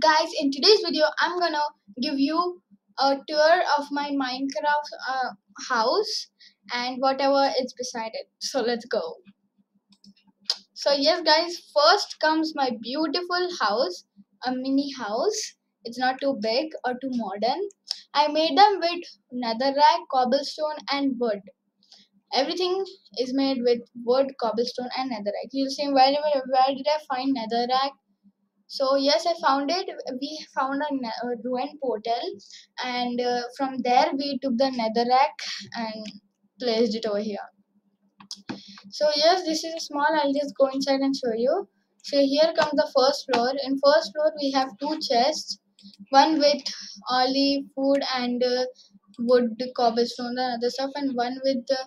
guys in today's video i'm gonna give you a tour of my minecraft uh, house and whatever is beside it. So let's go. So yes guys first comes my beautiful house a mini house. It's not too big or too modern. I made them with netherrack cobblestone and wood. Everything is made with wood cobblestone and netherrack you'll where, where, where did i find netherrack so yes i found it. We found a, ruined portal and uh, from there we took the netherrack and placed it over here. So yes this is small. I'll just go inside and show you. So here comes the first floor. In first floor we have two chests one with the food and uh, wood cobblestone and other stuff and one with the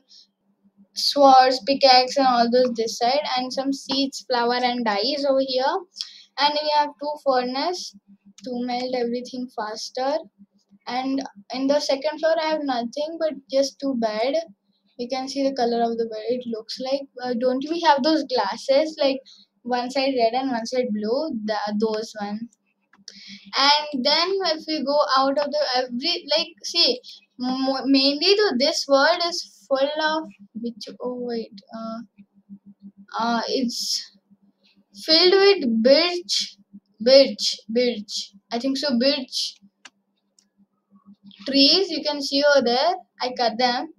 swords pickaxe and all those this side and some seeds flower and dyes over here and we have two furnace to melt everything faster. And in the second floor i have nothing but just two bed. You can see the color of the bed. It looks like uh, don't we have those glasses? Like one side red and one side blue the, those one. And then if we go out of the every like see mainly to this world is full of which oh wait uh, uh it's filled with birch birch birch. I think so birch trees you can see over there. I cut them.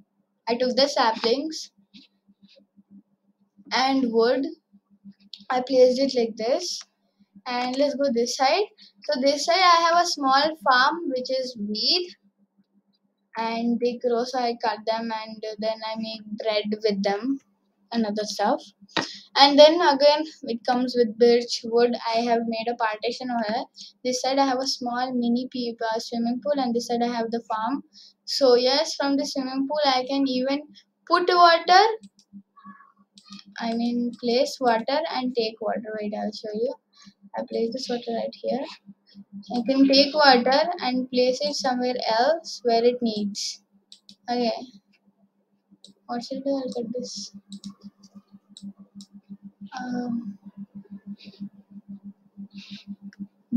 I took the saplings and wood. I placed it like this. And let's go this side. So this side i have a small farm which is wheat. And they grow so i cut them and then i make bread with them and other stuff. And then again it comes with birch wood. I have made a partition over here this side i have a small mini uh, swimming pool and this side i have the farm. So yes from the swimming pool i can even put water i mean place water and take water. Right i'll show you. I place this water right here. I can take water and place it somewhere else where it needs. Okay. What should I do? I'll this? Um,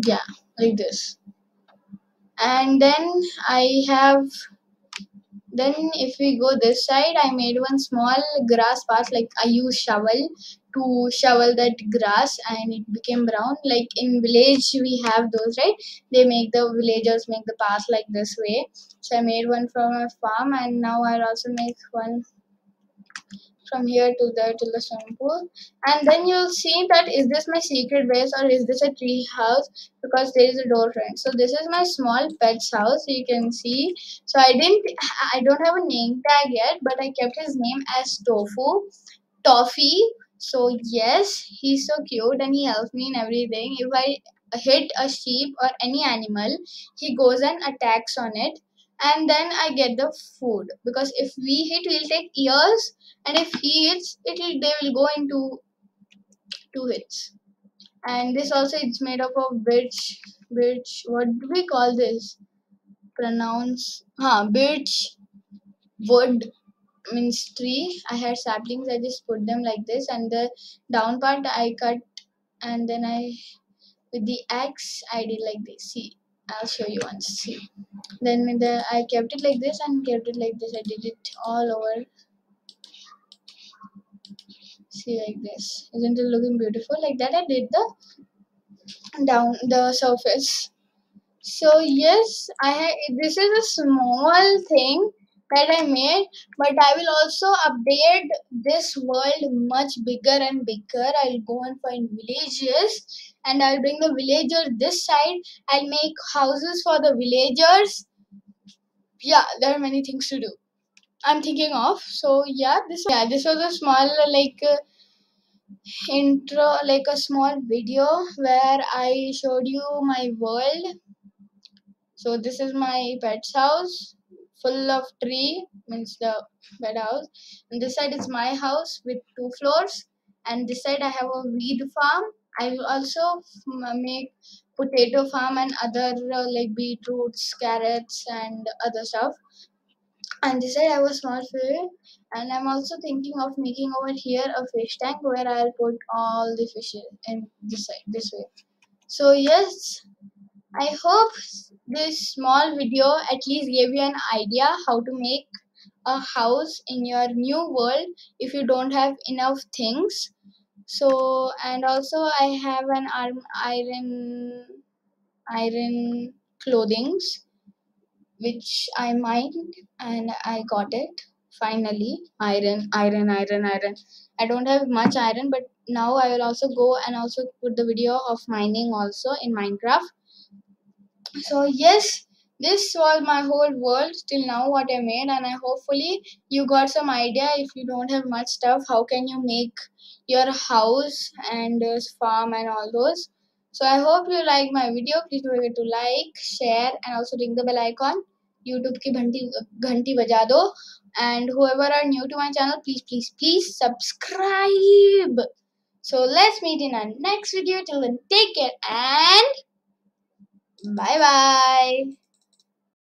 yeah like this. And then I have then if we go this side I made one small grass path like I use shovel to shovel that grass and it became brown. Like in village we have those right? They make the villagers make the path like this way. So I made one from a farm and now I'll also make one from here to there to the swimming pool and then you'll see that is this my secret base or is this a tree house because there is a door front so this is my small pet's house you can see. So i didn't i don't have a name tag yet but i kept his name as tofu. Toffee. So yes he's so cute and he helps me in everything. If i hit a sheep or any animal he goes and attacks on it and then I get the food. Because if we hit we'll take ears and if he hits it will they will go into two hits. And this also it's made up of birch birch what do we call this? Pronounce huh birch wood means tree. I had saplings I just put them like this and the down part I cut and then I with the axe I did like this. See I'll show you once see then the I kept it like this and kept it like this. I did it all over. See like this. Isn't it looking beautiful? Like that I did the down the surface. So yes I this is a small thing that I made but I will also update this world much bigger and bigger. I'll go and find villages and I'll bring the villagers this side. I'll make houses for the villagers. Yeah, there are many things to do. I'm thinking of. So yeah, this yeah this was a small like uh, intro, like a small video where I showed you my world. So this is my pet's house, full of tree means the bed house, and this side is my house with two floors, and this side I have a weed farm I will also make potato farm and other uh, like beetroots, carrots, and other stuff. And this side I have a small fish, and I'm also thinking of making over here a fish tank where I'll put all the fishes in this side, this way. So yes, I hope this small video at least gave you an idea how to make a house in your new world if you don't have enough things. So and also I have an arm iron iron clothings which I mined and I got it finally. Iron iron iron iron. I don't have much iron but now I will also go and also put the video of mining also in Minecraft. So yes this was my whole world till now what i made and i hopefully you got some idea. If you don't have much stuff how can you make your house and uh, farm and all those? So i hope you like my video. Please don't forget to like share and also ring the bell icon. Youtube ki ghanti ghanti baja do and whoever are new to my channel please please please subscribe. So let's meet in our next video. Till then take care and Bye bye.